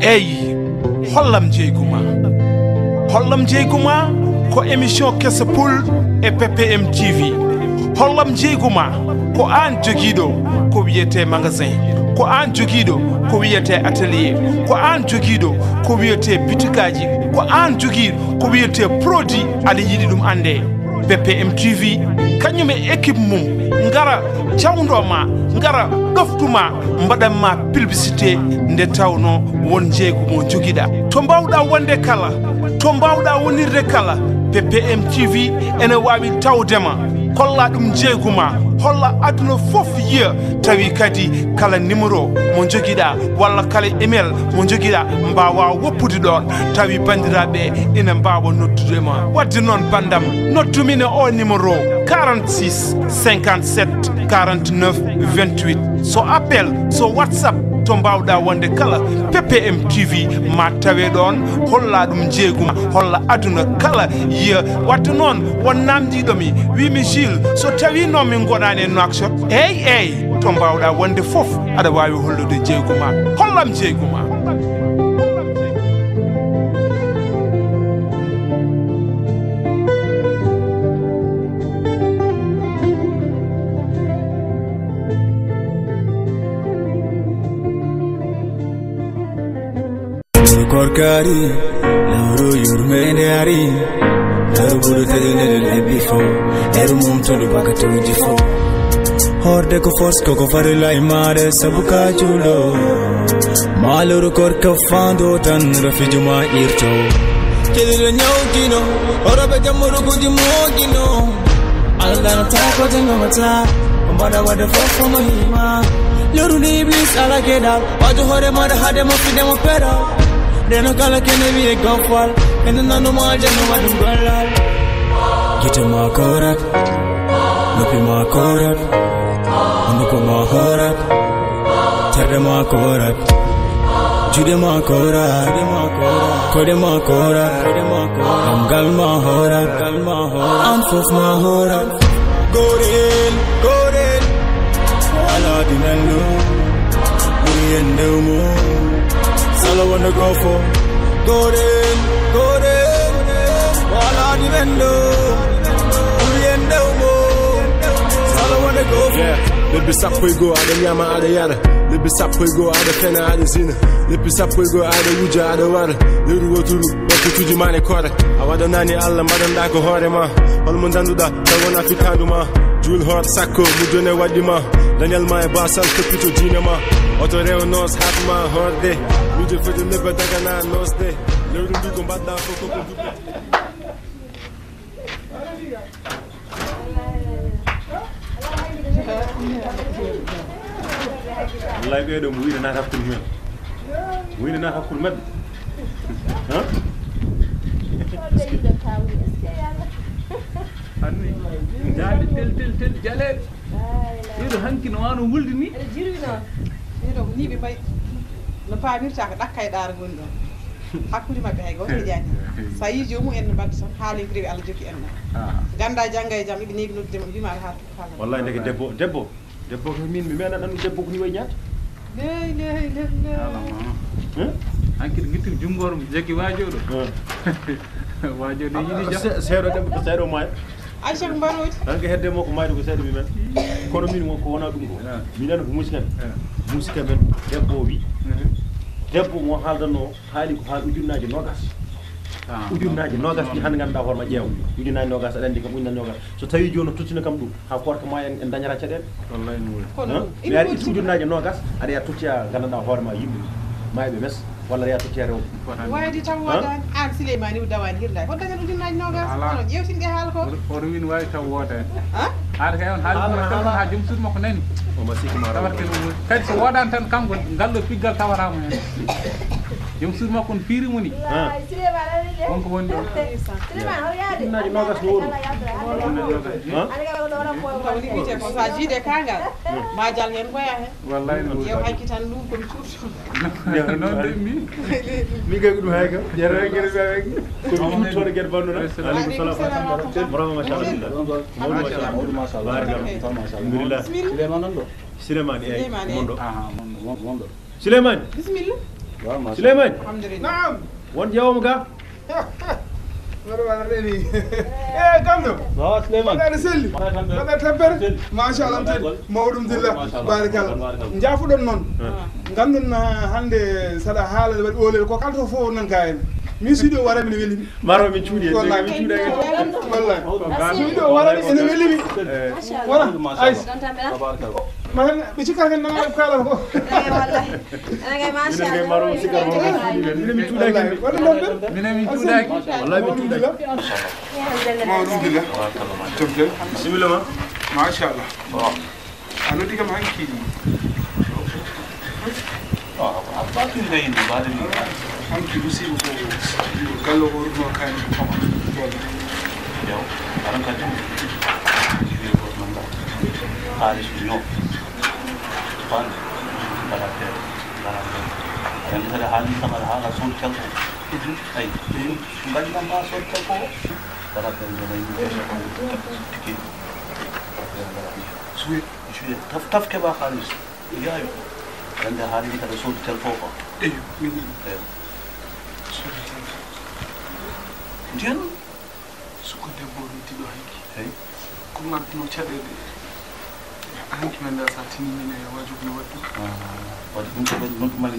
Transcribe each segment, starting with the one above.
eyi hollam jeyguma hollam jeyguma ko émission kesa pul e ppm tv hollam jeyguma ko an joguiɗo ko wiyete magasin. Ko an joguiɗo ko wiyete atelier. Ko an joguiɗo ko wiyete bitikaji ko an joguiɗo ko wiyete produit aɗa yiiɗi ɗum ande bpm tv kañum e équipe mum ngara jawdoma ngara ɗoftuma mbaɗanma publicité nde tawno won jeygu mo joguiɗa to mbawɗa wonde kala to mbawɗa wonirde kala bpm tv ene wawi tawdema kolla ɗum jeyguma holla aduna fof yiya. Tawi kadi kala numéro mo joguiɗa walla kala email mo joguiɗa mbawa woppude ɗon. Tawi bandiraɓe ina mbawa noddudema wadde noon bandam noddumine o numéro 46 57 49 28 so appel so whatsapp to mbawɗa wonde kala ppm tv ma tawe ɗon holla ɗum jeeguma holla aduna kala yiya. Wadde noon won namdiɗomi wimi gile so tawi noon min goɗani e noakshot eyyi eyyi to mbawɗa wonde foof aɗa wawi hollude jeeguma. Hollam jeeguma. porcari tadi yurmenari lebi fo, eru Erumum tolu baka 24 Horde ko force ko ko farila imare sabu ka julo Maluru kor ka fando tan rafijuma irto. Kedilo nyokino Orobe jamuru kujimokino Alangana tako jengo mata Mbada wada fofo mahima. Luru ni iblis ala gedal Waju hore mara hade mofide mopedal they no call like enemy, they go fall. And then no more, just no what them girl all. Get your mark caught up. Look your mark caught up. And look at my heart up. Tell them my caught up. Jude my caught up. Code my caught up. I'm gal my heart up. I'm foof my heart up. Go in, go in. All out in the loop. We all I wanna go for. Golden, golden, all I depend on. Yeah, le bisa go, ada nyama ada yara le bisa puego ada fena ada zina le bisa puego ada wuja ada wara le ruwo turu wato tuji mane kora awada nani alla madan da ko hore ma. Wal mun dandu da da wona fitandu ma. Jewel heart, sakko mu done wadi ma. Daniel ma e basal ko ma. dinama oto rew nos hatma horde. Kuje fete ne pa daga na nos de. Le rin di kombat da foko kon du. Wallahi ko edom wiide na haftul mel. Wiide na haftul mel. Ha? anni daade tel tel tel jaleɗe ɗiɗo hanki no wano wulde ni jirwino ɗiɗo ni ɓe ɓay no pamirta ko ɗakka e ɗara goni ɗon hakkude mabɓe hay goto heeƴani sa yi jomum en no mbadda tan ko rewi allah jokki en na ganda jangga e jaam iɓe newi noddema mbima aɗa haala haala wallahi ndeke debbo debbo debbo ko min mi meeɗa andu debbo ko ni way ñaata ley ley ley ley hanki ɗo guittiri junggoro jaggi wajoɗo wajoɗo yiɗi jam seeɗo debbo ko seeɗo maayo aicha ko mbaɗoyde tan ko hedde mo ko mayde ko seeɗa mimen kono min wonko wona ɗum ko minen ko musika men musika men debbo o wi. Debbo mo haaldanno haali ko haal ujunnaji nogas ujunnaji nogas ɗi hannde ganduɗa hoorema ƴeew ujunnaji nogas aɗa andi kam ujunnaji nogas so tawi joni o tottina kam ɗum ha korka ma en en dañata caɗele wallahi no woni. Mi ari ujunnaji nogas aɗa ya tottiya nganndanɗa hoorema yimɓe mayɓe mes. walla wala yatu kere o wayde taw wodani an souleymani udawani hirlaki hoddaka ɗum ɗinnaji nogas onon ƴewtinɗe haala ko oto min wawi taw wodani haala kay on haala ha joom suudu makko nani omo sikkima tawat kel woni kadi so wodani tan kanko ngal ɗo piggal tawarama hen joom suudu makko on fiiri moni wonko woni ɗo ɗinnaji nogas no woni ko sa jiide kangal ma jal hen goya hen wallahi woni hanki tan ɗum komi cuuto noon de mbi min kay ko ɗum hay kam ƴerre gueɗe ɓe komi cuttode gueɗe bannuɗa aleykum salam bravo machallah mawɗum machallah barakallah alhamdulillah souleymane eyyi Souleymane, monɗo aha mon souleymane bisimilla souleymane alhamdulillah. Naam. Won مروان الريبي إيه كمدو بارك ليمان بدأنا سلي بدأنا تلبر ما شاء الله متل مولم دلله بارك الله. نجافو دون نون غامدون هاندي سلا حال بل اولل كو كالتو فو نان كاين. min studio warami ne welimi maro min cuuɗi wallahi min cuuɗi wallahi studio warami ene welimi wona ays man bi ci kàlla nga nangam kàlla ko. wallaahi dangay macha allah dangay maroon si kàlla wala दुकान लगा के लगा के यानी सर हाली समर हाल असूल चल को आई गंज नंबर असूल चल को लगा के लगा के شوية شوية تف تف كبا خالص جاي عندها هذه كذا صوت تلفوقة أيوه أيوه صوت تلفوقة جن سكون دبور تلو هيك كل ما بنوتشر hankimen nde sa tinimine wajugo no waɗɗi waɗi ɗum koɓe ɗum ɗumane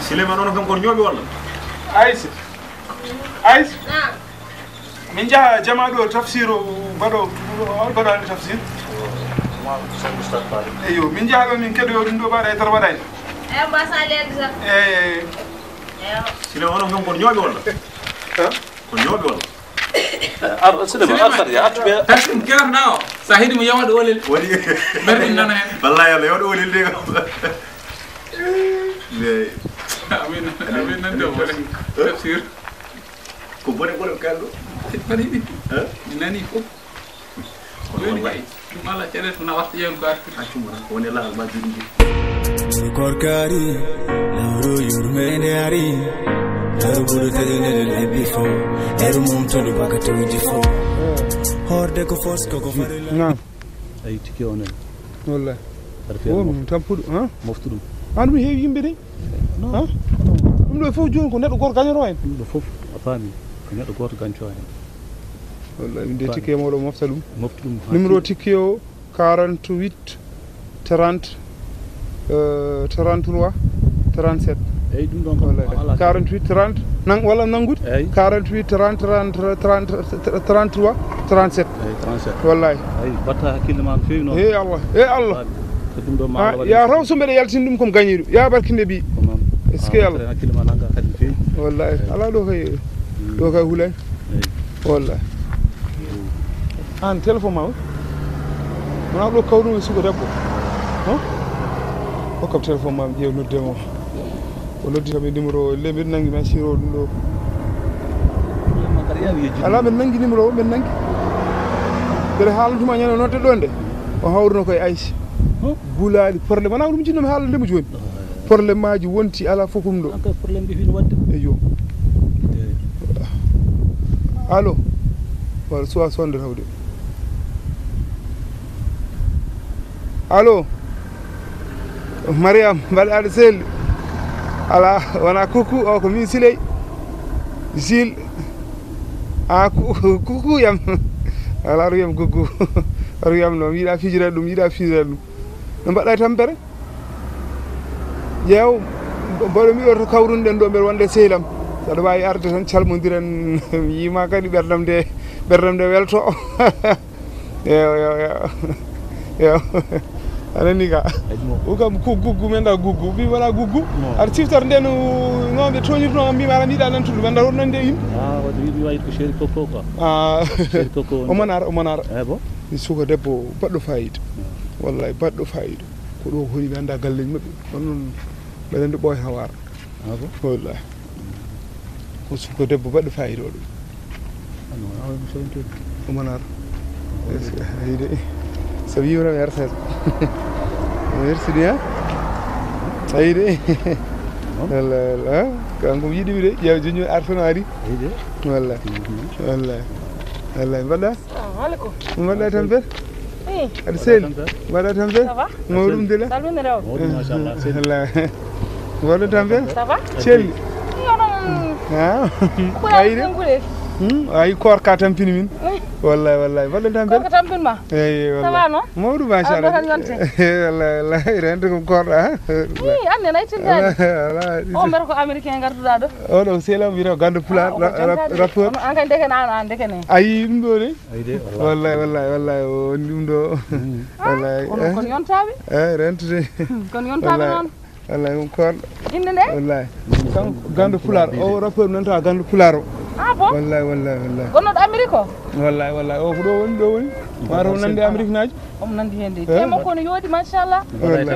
silema noon kam kon ñoomi walla aysa aysa min jaha jama ɗo tafsir o mbaɗo mbaɗo ande tafsir. Eyo min jaha ɗo min keɗoyo ɗum ɗo mbaɗa e tar waɗani eyi eh, mbasa leydi eh. tan eyi eh. silema onon kam kon ñoomi walla kon ñoomi walla سينما اكثر يا اكبر تكن كير ناو صحيح ما يوم دول ولي بري لنا والله يلا يوم دول اللي امين امين ندو تفسير كبر كبر كالو فريدي ها ناني كو Korkari, lauro yurmenari. Tati nede lebbi fo eru mum fo horde ko fos tiki wallahi min han moftu. ɗum an ɗum heewi yimɓe de han ɗum ɗo fof joni ko neɗɗo goto gañoto hen ɗum ɗo fof a faami ko neɗɗo goto ganco hen wallahi min de tikke e moɗo mofta ɗum mofta ɗum numéro tikke o 48 30 euh, 33 37 eyyi ɗum ɗon kam wallahi ala 48 30 nan walla nangude eyyi 48 30 30 30 33 37 eyyi 37 wallahi. Batta hakkille ma no noon. E allah. E allah. Faami ko ɗum ɗo ma Ah, Allah waɗi ya raw so mbeɗa yaltini ɗum komi gañi ɗum ya barkinde ɓi est ce que Ah, allah hakkille ma nagga kadi no fewi wallahi. Ala ɗo kay ɗo kay huulay eyyi wallahi. An téléphone ma o wona ɗo kawɗum e suka debbo. Hokkam téléphone ma mi ƴeew noddema o noddi kam e numéro le mbiɗa nanggui ma siro ɗum ɗo ala mbeɗa nanggui numéro o mbeɗa nanggui mbeɗa haalantuma ñande nodde ɗo nde o hawruno koye aysa gulaali probléme wona ko ɗum jinnomi haalandemo joni probléme maji wonti ala fof ɗum ɗo eyo. Allo wala suwa sonde tawde allo mariam mbaɗaɗo selli ala wana kuku oh, o ko min siley zil a ah, kuku yam. Ala ru yam gugu ru yam no yida fijira dum yida fijira dum no mbada tampere yew bodo mi yorto kawrunden do ber wonde sehlam saɗa wawi arde tan calmodiren mi yima kadi ɓerdamde ɓerdamde welto. Ew ew ew ew ananiga uka mkugugu menda gugu bibara gugu no. artiftar ndenu ngombe tonyi nu, mbi mara ndida nan tulu banda ron nde yim ah wadi bibi wayi ko sheri koko ko ah sheri koko omanar. manar o manar eh bo ni suka debbo baddo fayida wallahi baddo fayida ko do hori be anda galle mabbe non beden do boy hawar ah bo wallahi ko suka debbo baddo fayida o dum o manar heyde saabu oh. yiwra mi yarata mi wersini ha ayi de. Walla mhm. kanko mi yiɗimi de. Ƴeew joni joni artono ari. Wallay wallay wallay mbaɗɗa? Salamualeykum mbaɗɗa tampere pet aɗa seeli mbaɗɗa tan pet mawɗum dila wallay mbaɗɗa tan pet celli ayi de? Hmm? ayi korka tampini min? Wallay wallay balɗintan bel tampinma eyi sawa noon mawɗum machallah wallay wallay rende ko korɗa anne naytindani o mbiyata ko américain garduɗa ɗo. Oɗo sehlam wiyete ko ganda pulaar ah, rappeur an kay deken an an ndekene ayi ɗum ɗo ni? Wallay wallay wallay woni ɗum ɗo. Mm. Ah, wallay kono yontaɓe eyi rentude kono yontaɓe eh, noon? wallay kom korɗo inde nde wallay kanko gande pulaar. O rappeur nanta gande pulaar o. Ah, a bon wallahi wallahi wallahi. Gonnoɗo amérique o wallahi wallahi. O ko ɗo woni ɗo woni. Mataw nande amérique naji omo nandi hen de. Eh? Te makko no yooɗi machallah.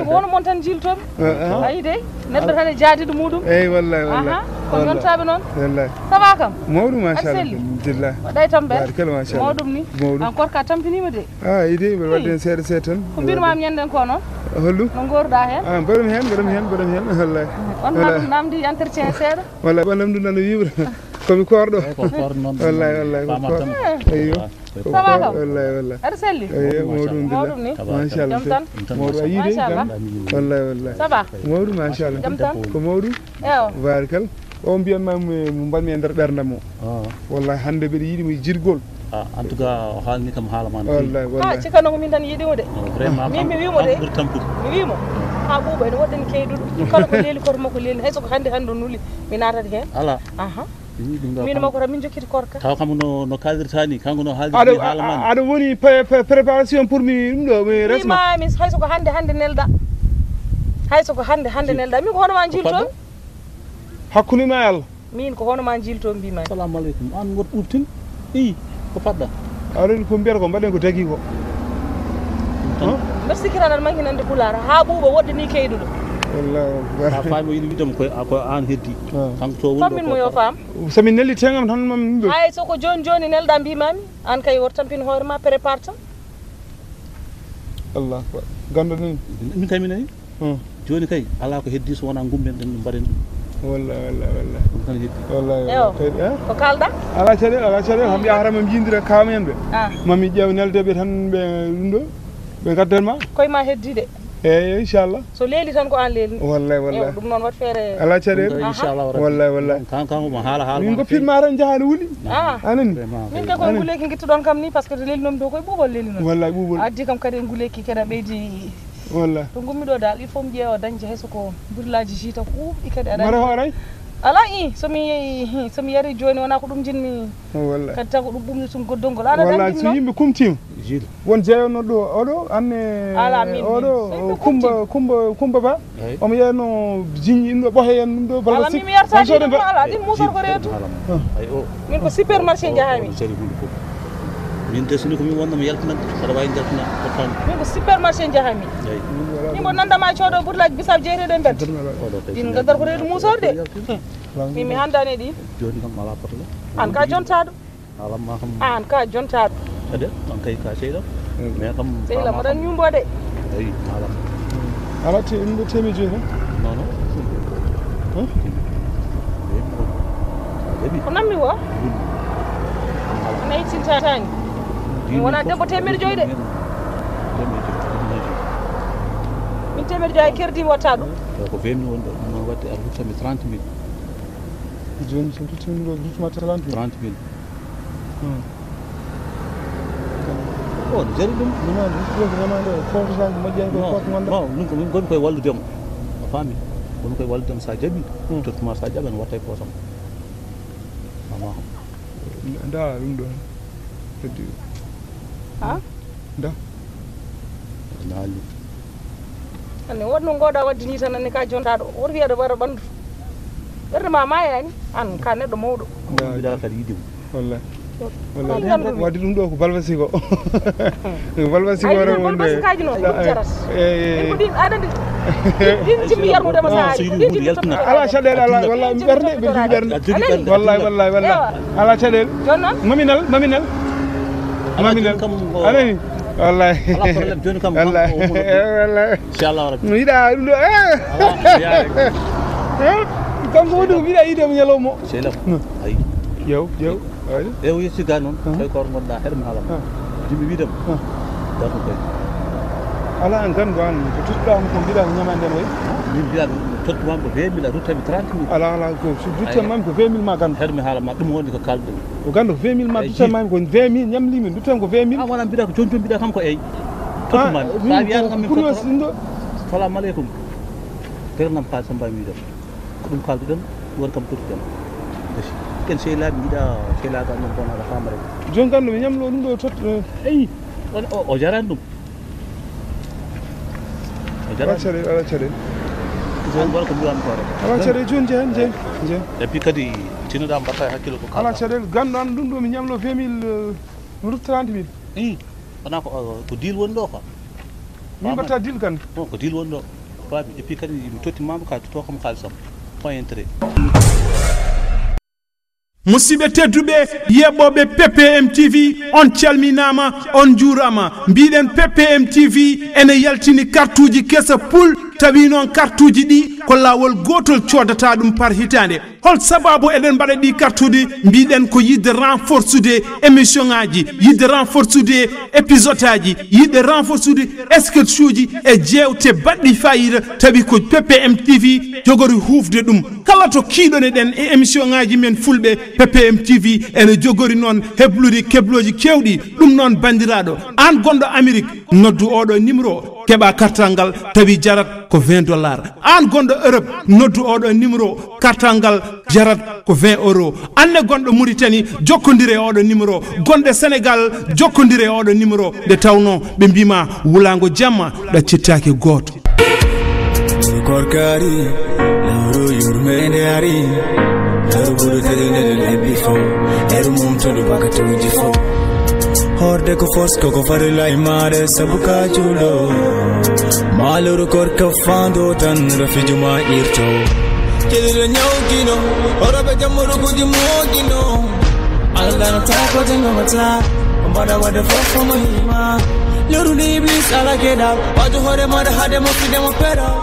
Ko wono moon tan jiltomi eh, eh. ayi dey neɗɗo tan e jaadiɗo muɗum. Eyyi wallahi wallahi. Kono yontaɓe noon? Wallahi. Ça va kam? Mawɗum machallah. Alhamdulillah. Waɗay tam ɓe. Machallah. Mawɗum ni. Mawɗum. An korka tampinima de. A idi mbeɗa wadde hen seeɗa seeɗa tan. Ko mbirmami ñanden ko noon? Hollum no gorɗa hen a ah, mbaɗomi hen mbaɗomi hen mbaɗomi hen wallahi. On ma ɗum namdi entretien seeɗa. Wallahi ɓallam ɗum nano wiɓra كم كوردو والله والله أيوه والله والله ارسل لي أيوه مورون دلا ما شاء الله مور ايدي والله والله صباح مور ما شاء الله كمور بارك الله on mbiyan ma mo mbanmi e nder ɓernde mo wallahi hande mbiɗa yiiɗi mi jirgol en tout cas o haalni kam haala ma cikkanogo min tan yiiɗimo de min mi wimo de mi wimo ha ɓuuɓa ene waɗɗani keyɗuɗo kala ko leeli koto makko leeli hay soko hande hande o nuli mi natata hen ala min makko tan min jokkiti korka. Taw kam no no kaldirtani kanko no haaldirni haala man aɗa woni pré- pré- préparation pour mi ɗum ɗo mi resma. mimami hayso ko hannde hannde nelɗa hayso ko hannde hannde nelɗa min ko hono ma jiltomi hakkude ma allah min ko hono ma mbima mbimami assalamu aleykum an got ɓurtin i ko paɗɗa aɗani ko mbiyata ko mbaɗen ko tagui ko mbeɗa sikki tan aɗa mankinande pulara ha ɓuuɓa woɗɗani keyduɗo a faami o yiɗi widemo ko an heddi. Ah. Kanko to wonmin mo yo faam? Somin nelli tegam tan mam ɗo ay soko joni joni nelɗa mbimami an kay woto tampin hoorema prépare tan? Allah akbar. Ganda ni min kay minayi hmm. joni kay ala ko heddi so wona gummen ɗen ɗum mbaɗen. Ɗum walla walla walla ɗum tan heddi. Wallahi eh? ko kalɗa ala caɗele ala caɗele ah. kam yahata mami jindira kamen ɓe. Ah. Mami ƴeew neldeɓe tan ɓe ɗum ɗo ɓe gaddanma koye ma heddi de. eyyi inchallah. So leeli tan ko an leeli wallay wallay ɗum noon wat feere ala caɗele inchallah wallay wallay kankoma haala haala min goppinma tan jaha ne wuuli ah. anani. Min de koye nguleyki guittuɗon kam ni par ce que to leelinomi ɗo koye ɓuuɓol leeli noon. Wallay ɓuuɓol. Addi kam kadi en nguleyki kadi a ɓeydi wallay to gummiɗo dal il faut mi ƴeewa dañde hayso ko birlaji jiita kuuɓɗi kadi aɗa mara ko aray ala i somi yehi somi yari joni wona ko ɗum jinmi oh, wallay kadi taw ko ɗum ɓumni tum goddolngol ngol. Aɗa wallay so yimɓe kumtima won jeeyanno ɗo oɗo anne ala min oɗo kumba kumba kumba ba. Omo yeyno jiñi ɗum ɗo ɓoheyen ɗum ɗo ala mimi yartaɗi ɗum ala ɗin musor ko reetu. Ah. Min ko supermarché jahami min desini komin wonnomi yaltinande aɗa wawi jaltina min ko supermarché jahami eyi ni nandama coɗo ɓurlaji bisab jeeteɗen bedde ɗin gaddar ko reedu musode de. Mimi handani ɗi joni kam ala potla an ka jontaɗo alamma an ka jontaɗo ade an ka seyɗam mais kam seylam oɗon ñumbode ayi alam ala. Ɗo temi joyi tan non non. Ko nammi de. temedde jaha kerdi watta ɗum ko vemni won ɗo ɗum wadde aɗa huccami 30 mille joni so huccimi ɗo huccuma 30 mille 30 mille on jari ɗum vraiment nde fofotaki moƴƴani ko fof ganda non min komin goni koye walludemo a faami woni koye walludemo sa jaaɓi tottuma sa jaaɓi ana watta e poosam ama nda ɗum ɗon heddi da nda haalli anne wonno goɗa wadde ni tan anne ka jontaɗo woto wiyaɗo waɗa ɓandu ɓerde ma mayani an ka neɗɗo mawɗo mbiɗa kadi yidimo wallahi wadde ɗum ɗo ko balbasi ko balbasi ko rewo wonde kaji noon jarat ko ɗin aɗa andi ɗin jimmi yarmudema saaji ala caɗele ala wallahi ɓerde ɓe jogui ɓerde wallahi wallahi wallahi ala caɗele joni noon maminal. maminal maminal anani والله والله بدونكم والله والله ان شاء الله رب ميدا كم ودو ميدا ايدو من يلومو شيلو اي يو يو ايو يسي كانون اي كور مدا حرم هذا جيبي بيدم داخل على ان كان كان تتلام كم بيدا نيمان دم وي بيدا ko mbiɗa ko ñamande en way min mbiyaɓe tottumami ko 20 mille a ruttami 30 mille ala ala ko duttanmami ko 20 mille ma gandu heɗmi haalama ɗum woni ko kalɗen ko gandu ko 20 mille ma duttanmami ko 20 mille ñamlimi duttami ko 20 mille a wona mbiɗa ko joni joni mbiɗa kam ko eyi tottumami sa wiyata kam min pour ɗum ɗo salamu aleykum tegnam kaal samba wiidema ko ɗum kalduɗen won kam tottuɗen gasi ken sehlaɓe jiiɗa sehlagal non bonaɗa famare joni gandu mi ñamlo ɗum ɗo tot eyi o jarani ɗum o ala caɗele ala caɗele gorko mbiwami ko rek ala caɗele joni jeehen jeehen jeehen et puis kadi tinoɗa mbatta e hakkille ko kala ala caɗele gandu an ɗum ɗo mi ñamlo 20 mille euh, mi rut 30 mille. I wona ko euh, ko dil woni ɗo quoi min mbatta dil gandu o ko dil woni ɗo. Faami et puis kadi mi tottimama ka to kam haalisam point intérêt musidɓe tedduɓe yeɓɓoɓe ppm tv on calminama on juurama. Mbiɗen ppm tv ene yaltini carte uji kesa pul. tawi noon kartuji ɗi ko lawol gotol codata ɗum par hitande. Hol sababu eɗen mbaɗa ɗi kartude mbiɗen ko yidde renforcude émission ŋaji yidde renforcude épisode aji yidde renforcude sketch uji e jewte baɗɗi fayida. Tawi ko ppm tv jogori hufde ɗum. Kala to kiiɗone ɗen e émission ŋaji men fulɓe ppm tv ene jogori noon heblude kebloji kewɗi. Ɗum noon bandiraɗo. An gonɗo amérique noddu oɗo numéro keɓa kartal ngal tawi jarat ko 20 dollar an gonɗo europe noddu oɗo e numéro kartal ngal jarat ko 20 euro anne gonɗo mauritanie jokkodiri e oɗo numéro. Gonɗo sénégal jokkodiri e oɗo numéro. Nde tawno ɓe mbima wulago jamma ɗaccittake goto. Korkari lewru yurmede ari lewru ɓuɗo tede ndeɗen hebbi fo eru mum toɗo bakatoji fo. Horde ko fosko ko farilai mare sabuka julo Maluru kor ka fando tan rafijuma irto Kedilo nyogino Orabe jamuru kuji mogino. Alagana tako tengo mata Mbada wade fofo mahima. Luru ni iblis ala get up Waju hore mada hade mo fide mo pedal